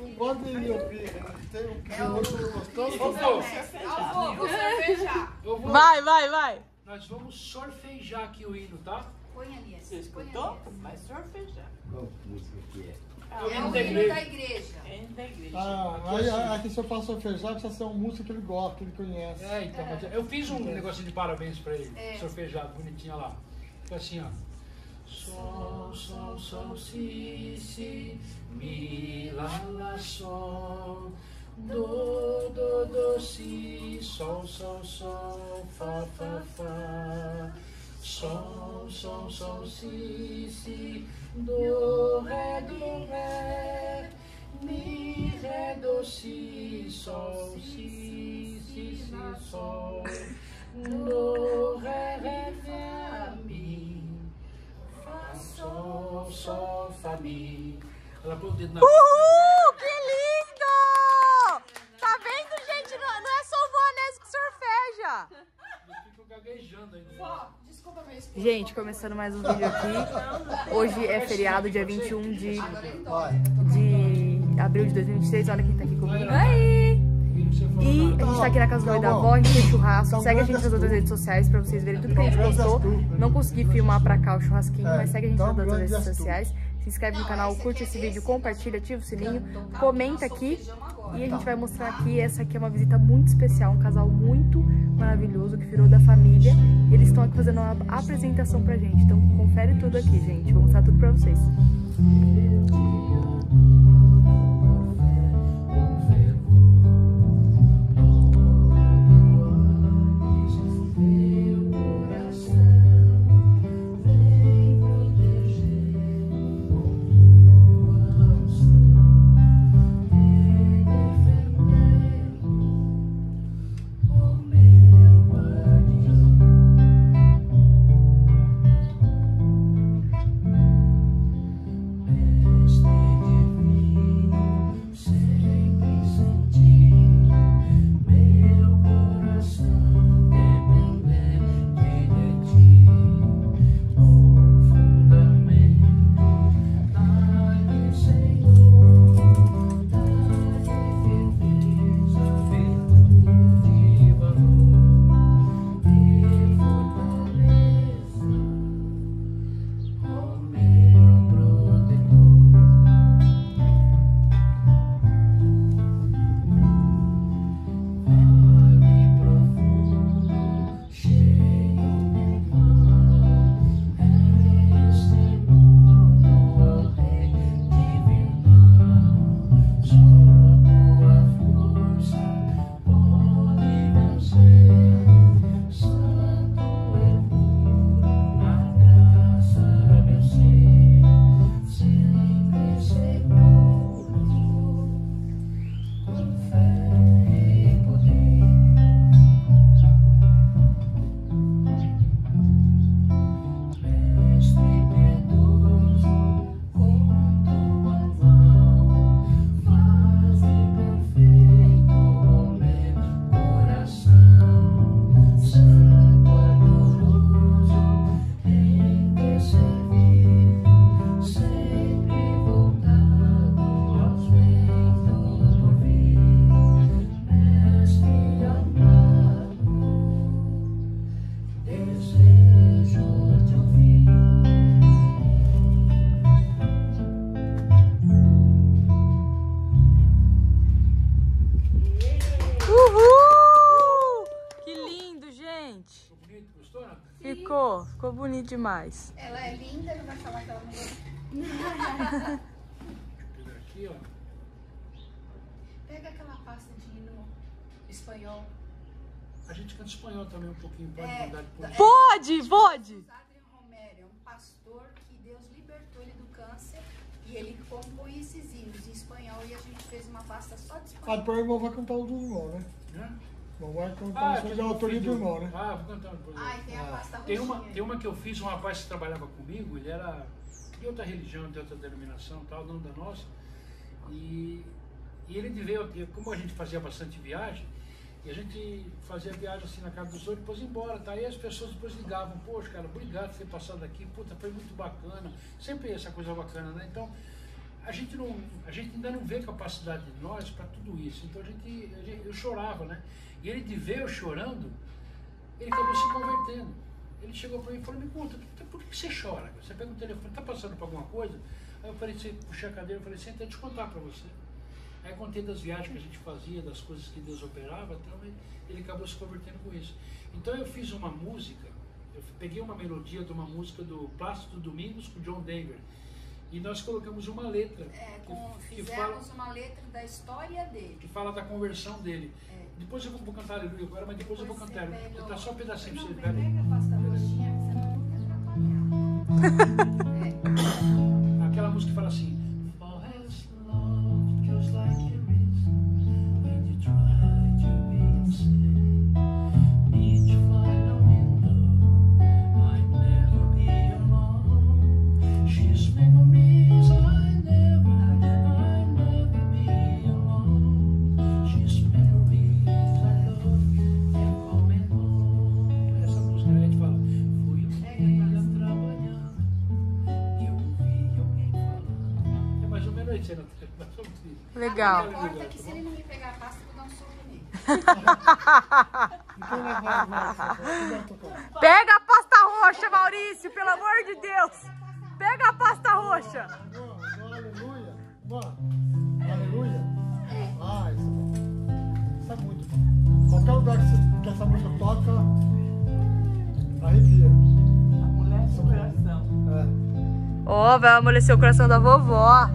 não gosto de né? Tem um É o- outro gostoso. Vou. Eu vou, Vai, vai, vai. Nós vamos sorfejar aqui o hino, tá? Põe ali, Você assim. Põe escutou? ali. Vai sorfejar. Qual música que é? É o É hino o da igreja. É da igreja. Ah, aí, aí, aqui se eu faço feijar, precisa ser uma música que ele gosta, que ele conhece. É, então, mas eu fiz um negocinho de parabéns pra ele, É. sorfejado, bonitinho olha lá. Fica assim, ó. Sol, sol, sol, si, si, mi, lá, lá, sol. Do, do, do, si, sol, sol, sol, fá, fá, fá. Sol, sol, sol, si, si, do, ré, do, ré. Mi, ré, do, si, sol, si, si, si, sol. Do, Ela põe o dedo na Uhul! Que lindo! Tá vendo, gente? Não, não é só o Voanese que sorfeja. Eu fico gaguejando ainda. Ó, desculpa meu esposo. Gente, começando mais um vídeo aqui. Hoje é feriado, dia 21 de, de abril de 2023. Olha quem tá aqui comigo. Aí! E a gente tá aqui na casa da Avó, a gente tem churrasco. Segue a gente nas outras redes sociais pra vocês verem tudo que a gente postou. Não consegui filmar pra cá o churrasquinho, mas segue a gente nas outras redes sociais. Se inscreve no canal, curte esse vídeo, compartilha, ativa o sininho, comenta aqui. E a gente vai mostrar aqui, essa aqui é uma visita muito especial, um casal muito maravilhoso que virou da família. Eles estão aqui fazendo uma apresentação pra gente. Então confere tudo aqui, gente. Vou mostrar tudo pra vocês. Demais. Ela é linda, não vai falar que ela não gosta. Aqui, ó. Pega aquela pasta de hino espanhol. A gente canta espanhol também um pouquinho, pode É, mandar depois. Pode, pode! Adrian Romero é um pastor que Deus libertou ele do câncer e ele compõe esses hinos em espanhol e a gente fez uma pasta só de Ah, espanhol. depois o irmão vai cantar o do irmão, né? Né? Vai Ah, cantar eu sobre fiz a um autoria do irmão, né? Ah, vou cantar depois. Ah, tem a pasta Tem uma, tem uma que eu fiz, um rapaz que trabalhava comigo, ele era de outra religião, de outra denominação, tal, não da nossa. E, e ele veio, como a gente fazia bastante viagem, e a gente fazia viagem assim na casa dos outros, depois ia embora, tá? E as pessoas depois ligavam, poxa, cara, obrigado por ter passado aqui, puta, foi muito bacana. Sempre essa coisa bacana, né? Então, a gente, não, a gente ainda não vê capacidade de nós para tudo isso. Então a gente, a gente, eu chorava, né? E ele de ver eu chorando, ele acabou se convertendo. Ele chegou para mim e falou, me conta, por que você chora? Você pega o telefone, está passando por alguma coisa? Aí eu falei, puxei a cadeira, eu falei, senta, deixa contar para você. Aí contei das viagens que a gente fazia, das coisas que Deus operava, então ele acabou se convertendo com isso. Então eu fiz uma música, eu peguei uma melodia de uma música do Plácido Domingos com John Denver. E nós colocamos uma letra. É, com, que, fizemos fala, uma letra da história dele. que fala da conversão dele. É. Depois eu vou cantar aleluia agora, mas depois, eu vou cantar. você pega Tá o- só um pedacinho pra Não, pega pra você não me atrapalhar. Legal. Não importa que se ele não me pegar a pasta, eu vou dar um soco nele. Pega a pasta roxa, Maurício, pelo amor de Deus. Pega a pasta roxa. Aleluia. Aleluia. Ah, isso é bom. Isso é muito bom. Qualquer lugar que, essa música toca, arrepia. Amolece o coração. É. Ó, vai amolecer o coração da vovó.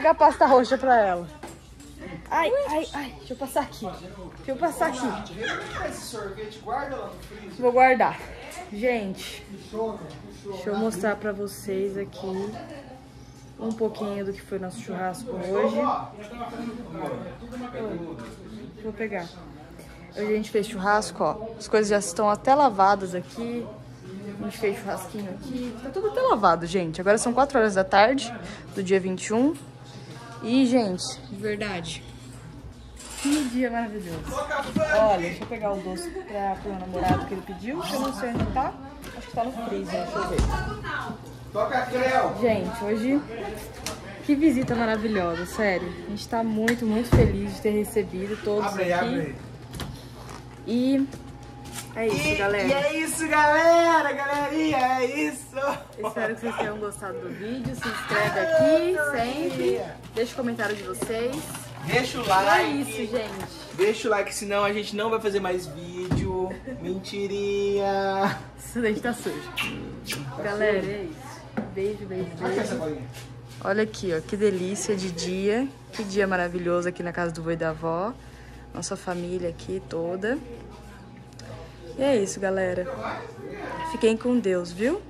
Pega a pasta roxa pra ela. Ai, ai, ai, deixa eu passar aqui. Deixa eu passar aqui. Vou guardar. Gente, show. deixa eu mostrar pra vocês aqui. um pouquinho do que foi nosso churrasco hoje. Vou pegar. Hoje a gente fez churrasco, ó. As coisas já estão até lavadas aqui. A gente fez churrasquinho aqui. Tá tudo até lavado, gente. Agora são 4 horas da tarde do dia 21. E, gente, de verdade. Que dia maravilhoso. Olha, deixa eu pegar o doce pra, pro meu namorado que ele pediu. que Eu não sei onde tá. Acho que tá no freezer, deixa eu ver. Toca Creu. Gente, hoje que visita maravilhosa, sério. A gente tá muito, muito feliz de ter recebido todos Abre aqui. abre. E é isso, galera. E é isso, galera, galerinha, é isso. Espero que vocês tenham gostado do vídeo. Se inscreve aqui sempre. Deixa o comentário de vocês. Deixa o E é like. isso, gente. Deixa o like, senão a gente não vai fazer mais vídeo. Mentirinha. Isso daí tá sujo. Galera, é isso. Beijo, beijo, beijo. Olha aqui, ó, que delícia de dia. Que dia maravilhoso aqui na casa do vô e da avó. Nossa família aqui toda. E é isso, galera. Fiquem com Deus, viu?